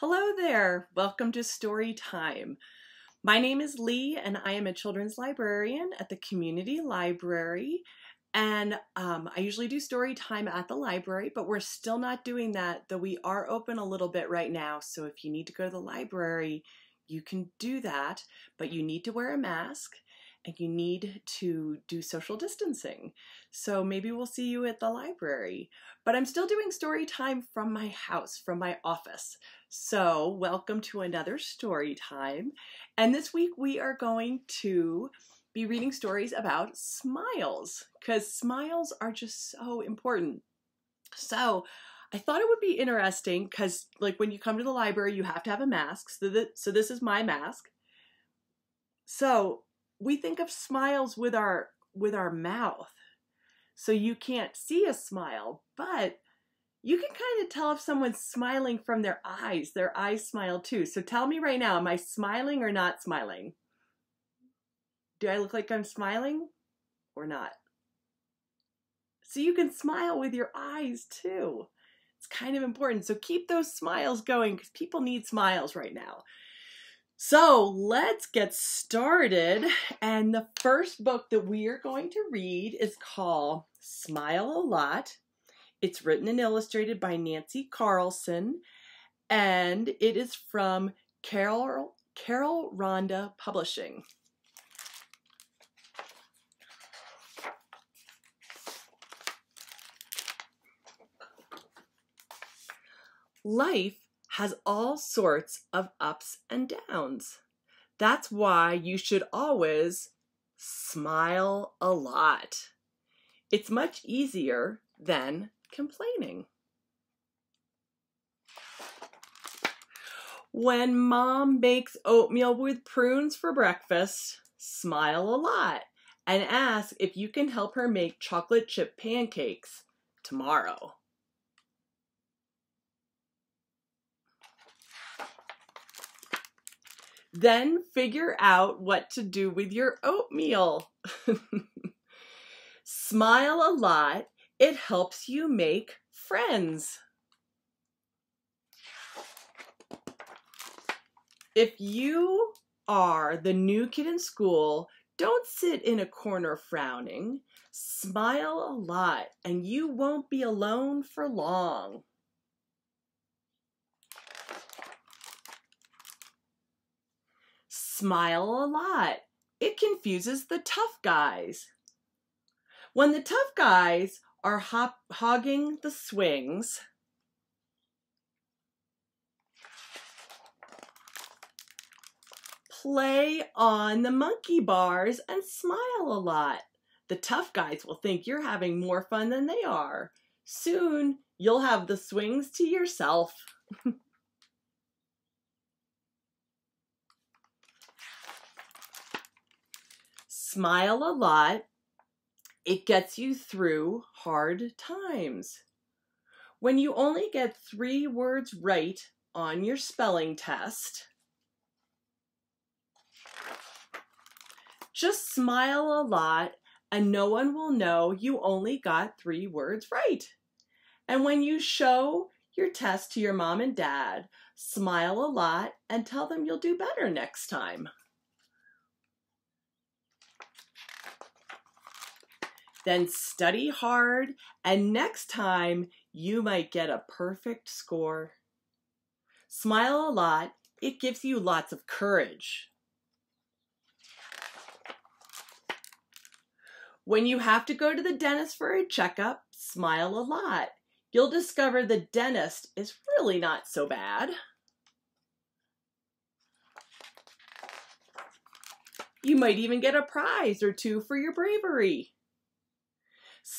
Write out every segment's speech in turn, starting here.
Hello there. Welcome to Story Time. My name is Lee, and I am a children's librarian at the community library. And um, I usually do story time at the library, but we're still not doing that, though we are open a little bit right now. So if you need to go to the library, you can do that, but you need to wear a mask and you need to do social distancing. So maybe we'll see you at the library. But I'm still doing story time from my house, from my office. So welcome to another story time. And this week we are going to be reading stories about smiles because smiles are just so important. So I thought it would be interesting because like when you come to the library, you have to have a mask. So, that, so this is my mask. So we think of smiles with our with our mouth. So you can't see a smile, but you can kind of tell if someone's smiling from their eyes. Their eyes smile too. So tell me right now, am I smiling or not smiling? Do I look like I'm smiling or not? So you can smile with your eyes too. It's kind of important. So keep those smiles going because people need smiles right now. So let's get started. And the first book that we are going to read is called Smile a Lot. It's written and illustrated by Nancy Carlson, and it is from Carol, Carolrhoda Publishing. Life has all sorts of ups and downs. That's why you should always smile a lot. It's much easier than complaining. When mom makes oatmeal with prunes for breakfast, smile a lot and ask if you can help her make chocolate chip pancakes tomorrow. Then figure out what to do with your oatmeal. Smile a lot. It helps you make friends. If you are the new kid in school, don't sit in a corner frowning. Smile a lot, and you won't be alone for long. smile a lot. It confuses the tough guys. When the tough guys are hop- hogging the swings, play on the monkey bars and smile a lot. The tough guys will think you're having more fun than they are. Soon, you'll have the swings to yourself. smile a lot. It gets you through hard times. When you only get three words right on your spelling test, just smile a lot and no one will know you only got three words right. And when you show your test to your mom and dad, smile a lot and tell them you'll do better next time. Then study hard, and next time you might get a perfect score. Smile a lot, it gives you lots of courage. When you have to go to the dentist for a checkup, smile a lot. You'll discover the dentist is really not so bad. You might even get a prize or two for your bravery.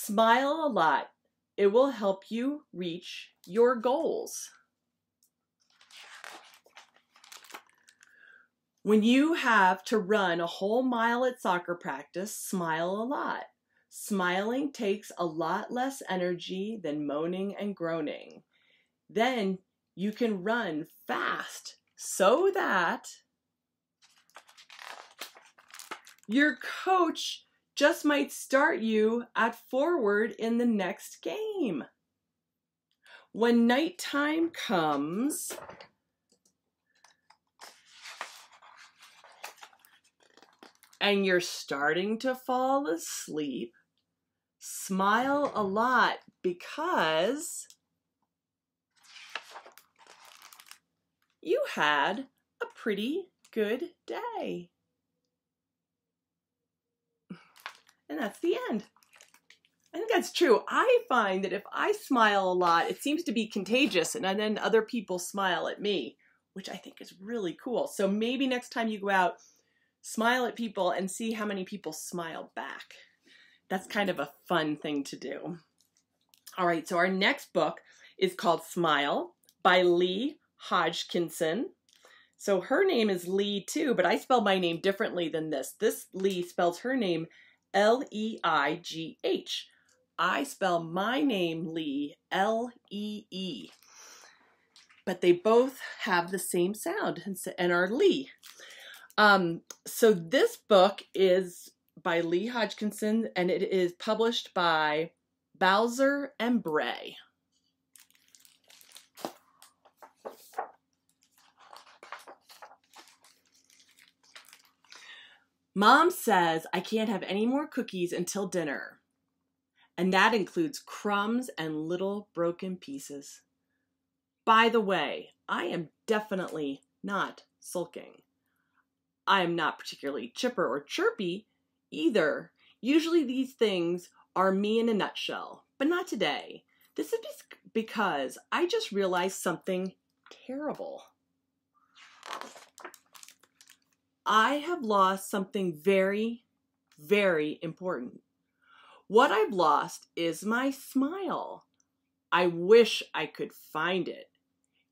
Smile a lot. It will help you reach your goals. When you have to run a whole mile at soccer practice, smile a lot. Smiling takes a lot less energy than moaning and groaning. Then you can run fast so that your coach just might start you at forward in the next game. When nighttime comes, and you're starting to fall asleep, smile a lot because you had a pretty good day. And that's the end. I think that's true. I find that if I smile a lot, it seems to be contagious, and then other people smile at me, which I think is really cool. So maybe next time you go out, smile at people and see how many people smile back. That's kind of a fun thing to do. All right, so our next book is called Smile by Leigh Hodgkinson. So her name is Lee too, but I spell my name differently than this. This Lee spells her name L E I G H. I spell my name Lee, L E E. But they both have the same sound and are Lee. Um, so this book is by Leigh Hodgkinson and it is published by Balzer and Bray. Mom says I can't have any more cookies until dinner and that includes crumbs and little broken pieces. By the way, I am definitely not sulking. I am not particularly chipper or chirpy either. Usually these things are me in a nutshell, but not today. This is because I just realized something terrible. I have lost something very, very important. What I've lost is my smile. I wish I could find it.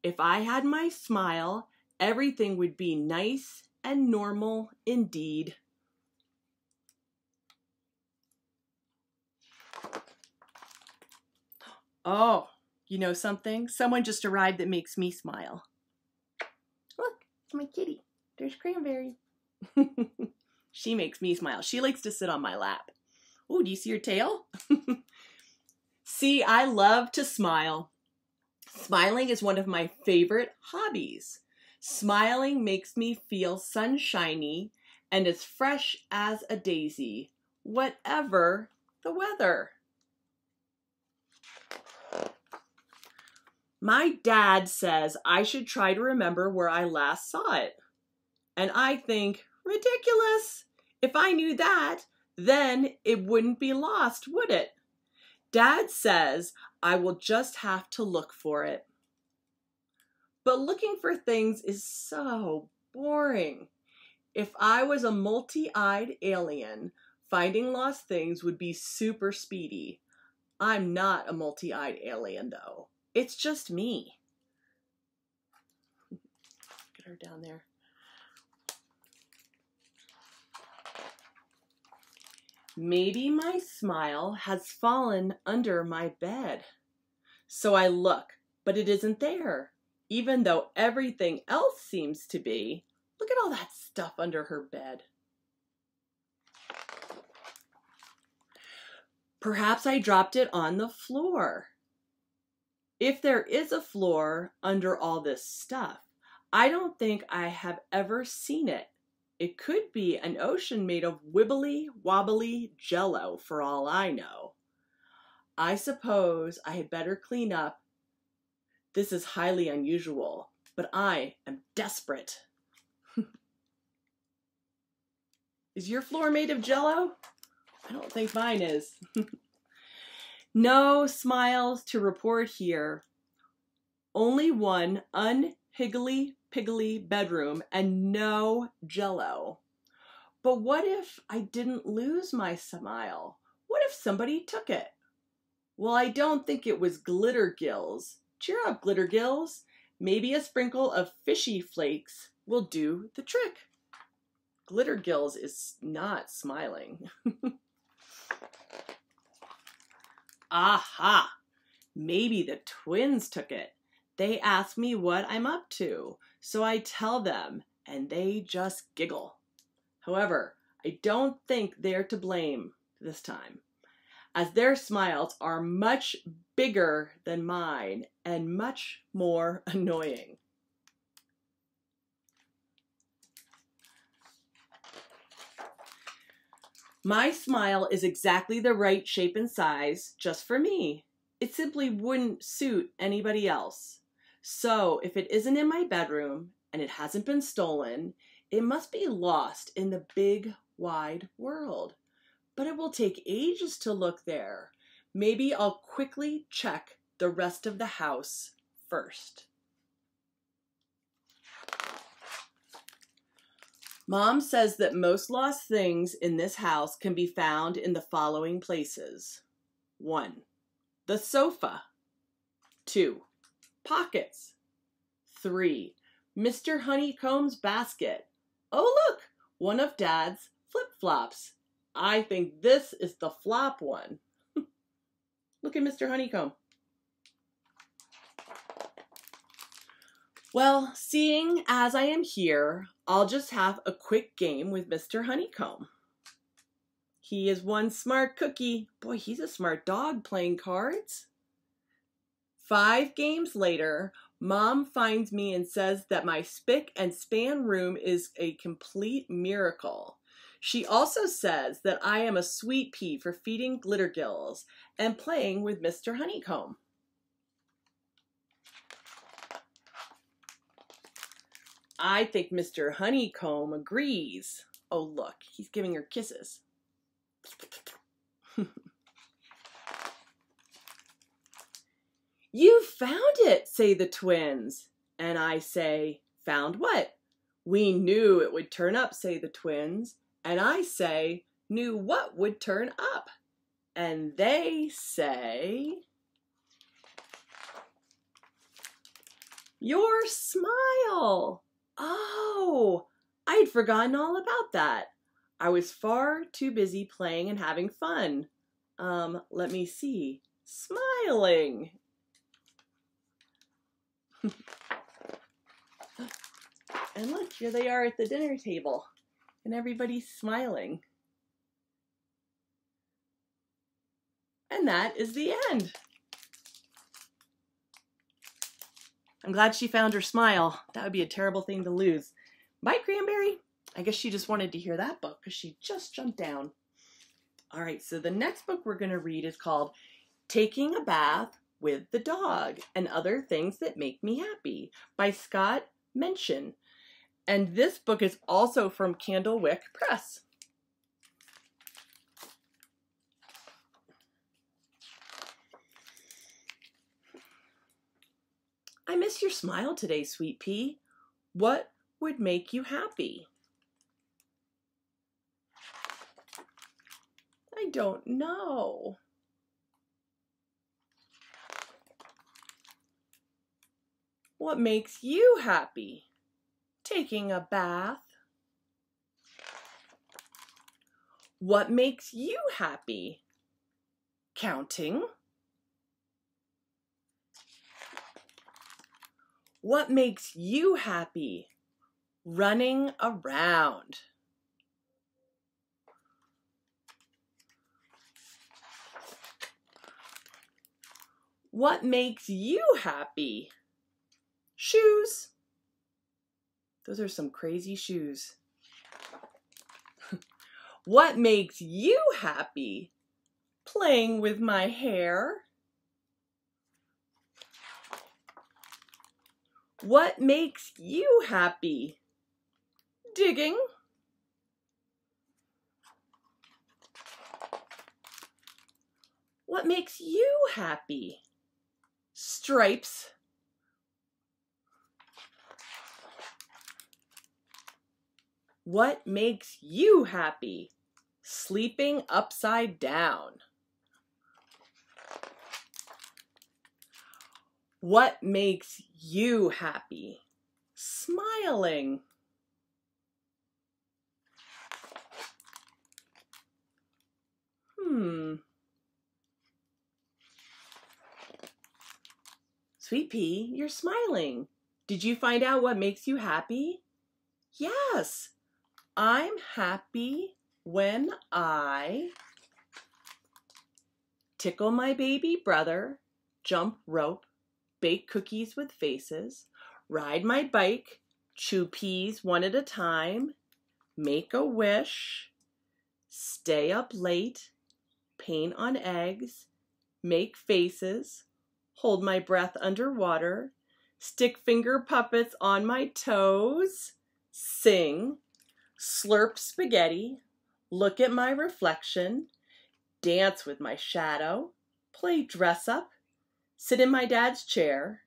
If I had my smile, everything would be nice and normal indeed. Oh, you know something? Someone just arrived that makes me smile. Look, it's my kitty. There's Cranberry. she makes me smile. She likes to sit on my lap. Oh, do you see your tail? see, I love to smile. Smiling is one of my favorite hobbies. Smiling makes me feel sunshiny and as fresh as a daisy, whatever the weather. My dad says I should try to remember where I last saw it. And I think, ridiculous. If I knew that, then it wouldn't be lost, would it? Dad says I will just have to look for it. But looking for things is so boring. If I was a multi eyed alien, finding lost things would be super speedy. I'm not a multi eyed alien, though. It's just me. Get her down there. Maybe my smile has fallen under my bed. So I look, but it isn't there, even though everything else seems to be. Look at all that stuff under her bed. Perhaps I dropped it on the floor. If there is a floor under all this stuff, I don't think I have ever seen it it could be an ocean made of wibbly wobbly jello for all I know. I suppose I had better clean up. This is highly unusual, but I am desperate. is your floor made of jello? I don't think mine is. no smiles to report here. Only one unhiggly piggly bedroom and no jello. But what if I didn't lose my smile? What if somebody took it? Well, I don't think it was Glittergills. Cheer up, Glittergills. Maybe a sprinkle of fishy flakes will do the trick. Glittergills is not smiling. Aha! Maybe the twins took it. They ask me what I'm up to. So I tell them, and they just giggle. However, I don't think they're to blame this time, as their smiles are much bigger than mine and much more annoying. My smile is exactly the right shape and size just for me. It simply wouldn't suit anybody else. So if it isn't in my bedroom and it hasn't been stolen, it must be lost in the big wide world. But it will take ages to look there. Maybe I'll quickly check the rest of the house first. Mom says that most lost things in this house can be found in the following places 1. The sofa. 2. Pockets. 3. Mr. Honeycomb's basket. Oh, look! One of Dad's flip flops. I think this is the flop one. look at Mr. Honeycomb. Well, seeing as I am here, I'll just have a quick game with Mr. Honeycomb. He is one smart cookie. Boy, he's a smart dog playing cards. Five games later, Mom finds me and says that my spick and span room is a complete miracle. She also says that I am a sweet pea for feeding glittergills and playing with Mr. Honeycomb. I think Mr. Honeycomb agrees. Oh, look, he's giving her kisses. you found it, say the twins. And I say, Found what? We knew it would turn up, say the twins. And I say, Knew what would turn up? And they say, Your smile. Oh, I'd forgotten all about that. I was far too busy playing and having fun. Um, let me see. Smiling. And look, here they are at the dinner table, and everybody's smiling. And that is the end. I'm glad she found her smile. That would be a terrible thing to lose. Bye, Cranberry. I guess she just wanted to hear that book because she just jumped down. All right, so the next book we're going to read is called Taking a Bath with the Dog and Other Things That Make Me Happy by Scott Menchin. And this book is also from Candlewick Press. I miss your smile today, Sweet Pea. What would make you happy? I don't know. What makes you happy? Taking a bath. What makes you happy? Counting. What makes you happy? Running around. What makes you happy? Shoes. Those are some crazy shoes. what makes you happy? Playing with my hair. What makes you happy? Digging. What makes you happy? Stripes. What makes you happy? Sleeping upside down. What makes you happy? Smiling. Hmm. Sweet Pea, you're smiling. Did you find out what makes you happy? Yes, I'm happy when I tickle my baby brother, jump rope, bake cookies with faces, ride my bike, chew peas one at a time, make a wish, stay up late, paint on eggs, make faces, hold my breath underwater, stick finger puppets on my toes, sing, slurp spaghetti, look at my reflection, dance with my shadow, play dress up, sit in my dad's chair,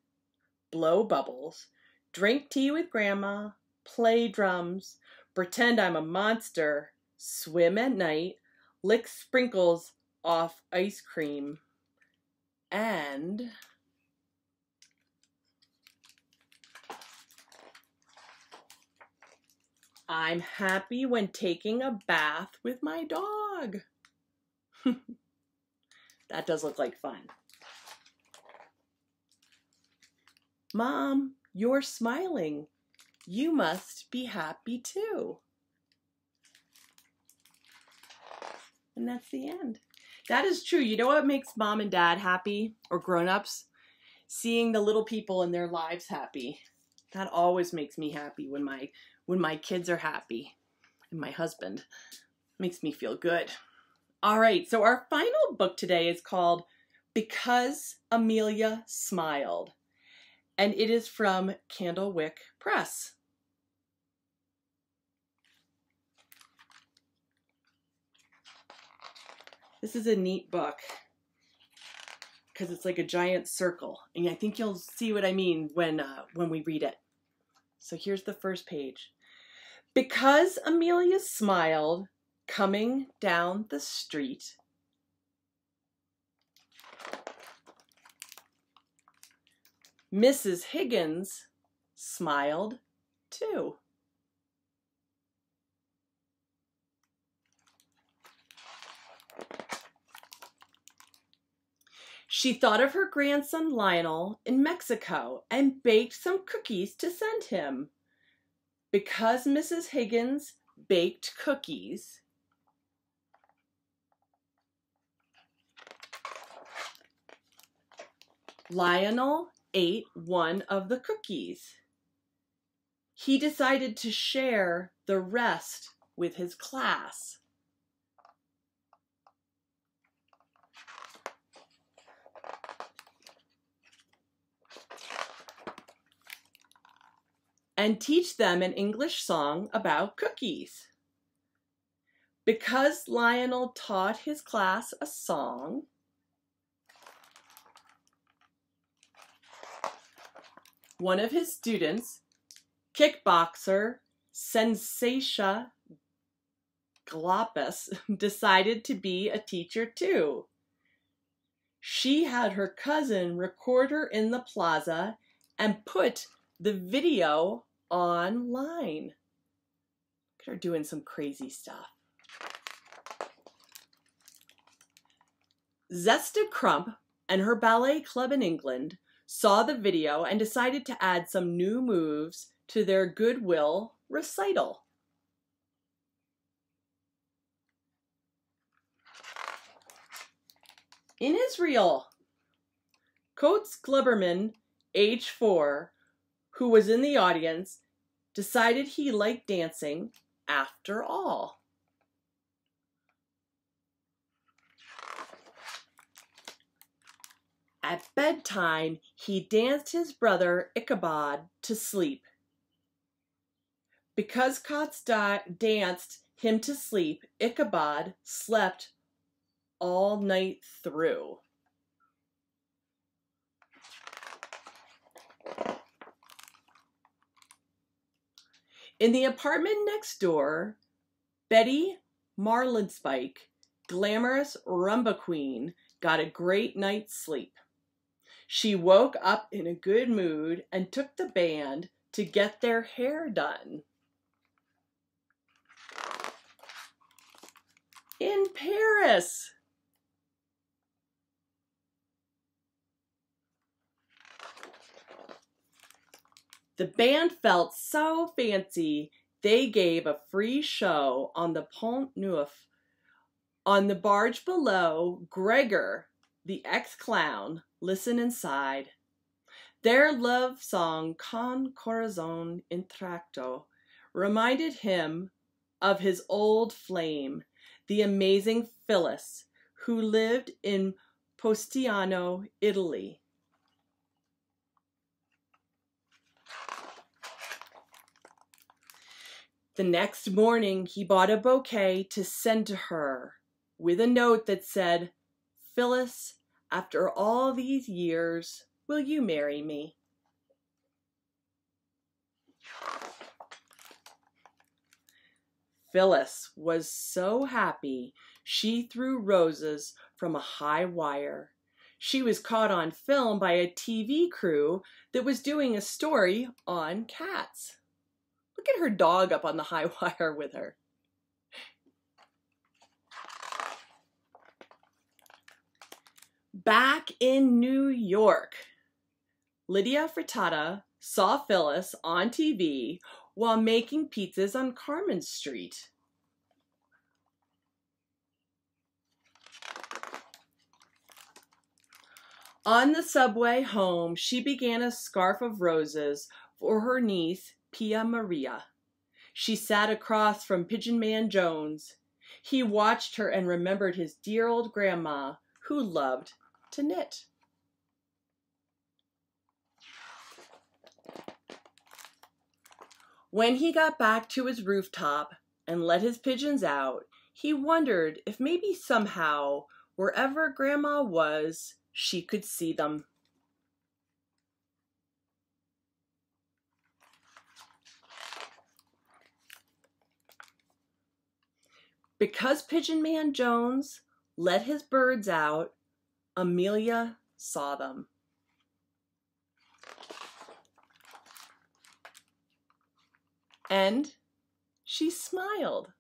blow bubbles, drink tea with grandma, play drums, pretend I'm a monster, swim at night, lick sprinkles off ice cream, and I'm happy when taking a bath with my dog. that does look like fun. Mom, you're smiling. You must be happy too. And that's the end. That is true. You know what makes mom and dad happy or grown-ups? Seeing the little people in their lives happy. That always makes me happy when my when my kids are happy and my husband makes me feel good. All right, so our final book today is called Because Amelia Smiled, and it is from Candlewick Press. This is a neat book because it's like a giant circle, and I think you'll see what I mean when uh, when we read it. So here's the first page. Because Amelia smiled coming down the street, Mrs. Higgins smiled too. She thought of her grandson Lionel in Mexico and baked some cookies to send him because Mrs. Higgins baked cookies, Lionel ate one of the cookies. He decided to share the rest with his class. And teach them an English song about cookies. Because Lionel taught his class a song, one of his students, kickboxer Sensatia Galapis, decided to be a teacher too. She had her cousin record her in the plaza and put the video online. Her doing some crazy stuff. Zesta Crump and her ballet club in England saw the video and decided to add some new moves to their Goodwill recital. In Israel, Coates Glubberman, age four, who was in the audience, decided he liked dancing after all. At bedtime, he danced his brother Ichabod to sleep. Because Coates danced him to sleep, Ichabod slept all night through. In the apartment next door, Betty Marlinspike, glamorous rumba queen, got a great night's sleep. She woke up in a good mood and took the band to get their hair done. In Paris, The band felt so fancy, they gave a free show on the Pont Neuf. On the barge below, Gregor, the ex-clown, listened inside. Their love song, Con Corazon Intacto, reminded him of his old flame. the amazing Phyllis, who lived in Positano, Italy. The next morning, he bought a bouquet to send to her with a note that said, Phyllis, after all these years, will you marry me? Phyllis was so happy she threw roses from a high wire. She was caught on film by a TV crew that was doing a story on cats. Look at her dog up on the high wire with her. Back in New York, Lydia Frittata saw Phyllis on TV while making pizzas on Carmine Street. On the subway home, she began a scarf of roses for her niece, Pia Maria. She sat across from Pigeon Man Jones. He watched her and remembered his dear old grandma who loved to knit. When he got back to his rooftop and let his pigeons out, he wondered if maybe somehow, wherever Grandma was, she could see them. Because Pigeon Man Jones let his birds out, Amelia saw them. And she smiled.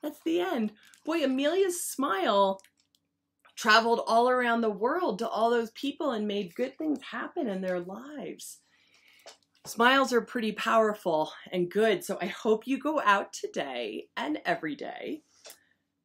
That's the end. Boy, Amelia's smile traveled all around the world to all those people and made good things happen in their lives. Smiles are pretty powerful and good, so I hope you go out today and every day,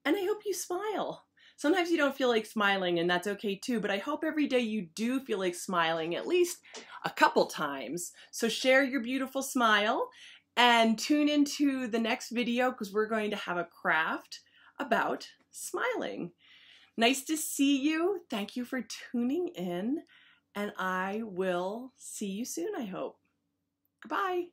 and I hope you smile. Sometimes you don't feel like smiling, and that's okay too, but I hope every day you do feel like smiling at least a couple times. So share your beautiful smile and tune into the next video because we're going to have a craft about smiling. Nice to see you. Thank you for tuning in, and I will see you soon, I hope. Goodbye.